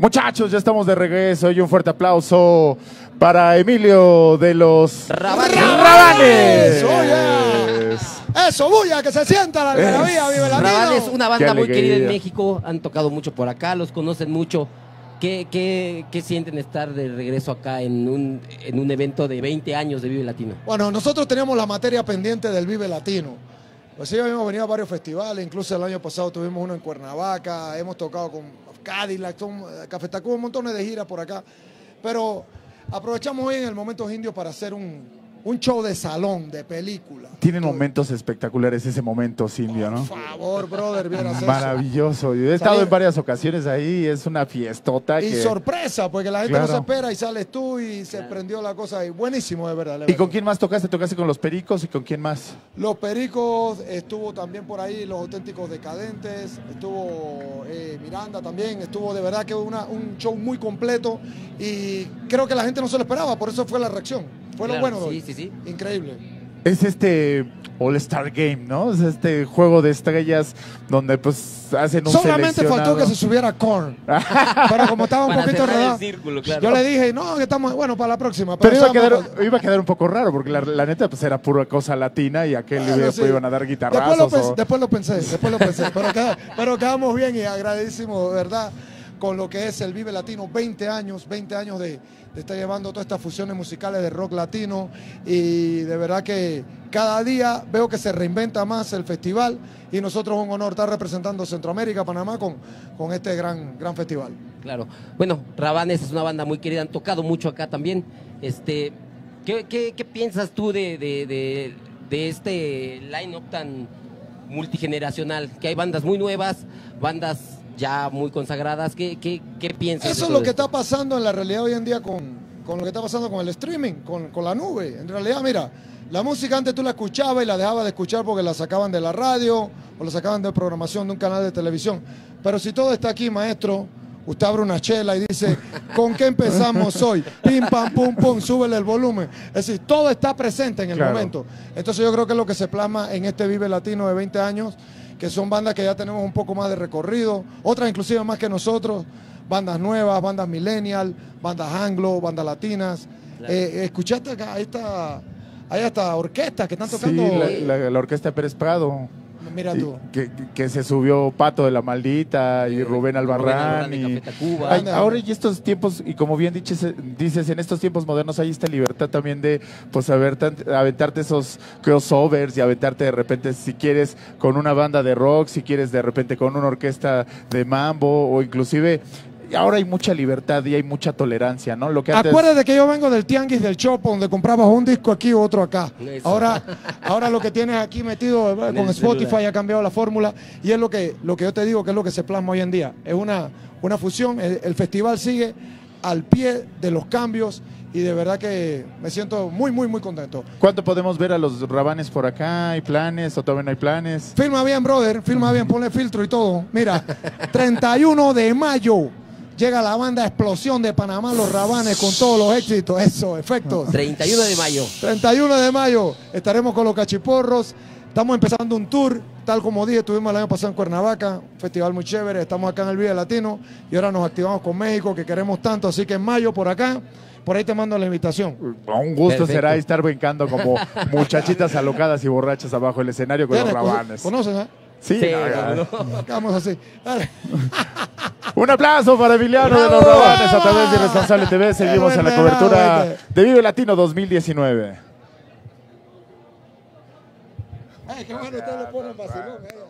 Muchachos, ya estamos de regreso y un fuerte aplauso para Emilio de los Rabanes. Rabanes. Eso, bulla, que se sienta la algarabía, vive la Rabanes, una banda muy querida en. México, han tocado mucho por acá, los conocen mucho. ¿Qué, qué, qué sienten estar de regreso acá en un, en un evento de 20 años de Vive Latino? Bueno, nosotros teníamos la materia pendiente del Vive Latino. Pues sí, habíamos venido a varios festivales, incluso el año pasado tuvimos uno en Cuernavaca, hemos tocado con Cadillac, son- Café Tacuba, un montón de giras por acá. Pero aprovechamos hoy en el Momentos Indios para hacer un, un show de salón, de película. Tienen momentos espectaculares ese momento, Silvio, ¿no? Por favor, brother, vieras eso. Maravilloso. Yo he estado en varias ocasiones ahí, es una fiestota. Y que- sorpresa, porque la gente no se espera y sales tú y se prendió la cosa ahí. Buenísimo, de verdad. de ¿Y verdad. con quién más tocaste? ¿Tocaste con los Pericos y con quién más? Los Pericos, estuvo también por ahí Los Auténticos Decadentes, estuvo eh, Miranda también, estuvo de verdad que una- un show muy completo y creo que la gente no se lo esperaba, por eso fue la reacción. Fue lo bueno sí, hoy. sí, sí. Increíble. Es este All Star Game, ¿no? Es este juego de estrellas donde pues hacen un Solamente faltó que se subiera Korn, pero como estaba un Para poquito círculo, claro. yo le dije, no, que estamos, bueno, para la próxima. Pero iba a, quedar, iba a quedar un poco raro, porque la, la neta pues era pura cosa latina y aquel Bueno, iba- sí. iban a dar Después lo, guitarrazos. o- después lo pensé, después lo pensé, pero, queda- pero quedamos bien y agradecimos, de verdad, con lo que es el Vive Latino, 20 años, 20 años de, estar llevando todas estas fusiones musicales de rock latino y de verdad que cada día veo que se reinventa más el festival y nosotros es un honor estar representando Centroamérica, Panamá con, con este gran, gran festival. Claro. Bueno, Rabanes es una banda muy querida, han tocado mucho acá también. Este, ¿qué, qué- qué piensas tú de, de- de- de este line-up tan multigeneracional? Que hay bandas muy nuevas, bandas ya muy consagradas. ¿Qué, qué, qué piensas? Eso es lo que esto? está pasando en la realidad hoy en día con, con lo que está pasando con el streaming, con, con la nube. En realidad, mira, la música antes tú la escuchabas y la dejabas de escuchar porque la sacaban de la radio o la sacaban de programación de un canal de televisión. Pero si todo está aquí, maestro, usted abre una chela y dice, ¿con qué empezamos hoy? Pim, pam, pum, pum, súbele el volumen. Es decir, todo está presente en el Claro. momento. Entonces yo creo que es lo que se plasma en este Vive Latino de 20 años, que son bandas que ya tenemos un poco más de recorrido, otras inclusive más que nosotros, bandas nuevas, bandas millennial, bandas anglo, bandas latinas. Claro. Eh, ¿Escuchaste acá? Ahí está, hay hasta orquestas que están Sí, tocando. la, la- la orquesta Pérez Prado. Mira y tú. que, que se subió Pato de la Maldita y Rubén Rubén Albarrán. Y- ahora y estos tiempos, y como bien dices, dices, en estos tiempos modernos hay esta libertad también de pues aventarte, aventarte esos crossovers y aventarte de repente, si quieres, con una banda de rock, si quieres de repente con una orquesta de mambo, o inclusive y ahora hay mucha libertad y hay mucha tolerancia, ¿no? Lo que antes... Acuérdate que yo vengo del tianguis del Chopo, donde comprabas un disco aquí u otro acá. Eso. Ahora, ahora lo que tienes aquí metido. En con el Spotify celular. ha cambiado la fórmula y es lo que, lo que yo te digo que es lo que se plasma hoy en día. Es una, una fusión, el, el festival sigue al pie de los cambios y de verdad que me siento muy, muy, muy contento. ¿Cuánto podemos ver a los rabanes por acá? ¿Hay planes o todavía no hay planes? Filma bien, brother, filma bien, ponle filtro y todo. Mira, 31 de mayo llega la banda Explosión de Panamá, Los Rabanes, con todos los éxitos, eso, efectos. 31 de mayo. 31 de mayo estaremos con los cachiporros. Estamos empezando un tour, tal como dije, estuvimos el año pasado en Cuernavaca, un festival muy chévere. Estamos acá en el Vive Latino y ahora nos activamos con México, que queremos tanto. Así que en mayo por acá, por ahí te mando la invitación. Un gusto Perfecto. será estar brincando como muchachitas alocadas y borrachas abajo del escenario con los rabanes. ¿Conocen? eh? Sí, Sí, ah, no. Acabamos así. Un aplauso para Emiliano de los ¡Bravo! Rabanes a través de Irresponsable TV. Seguimos en la cobertura bravo, de Vive Latino 2019. Ay, qué bueno, ustedes le ponen vacilón. eh.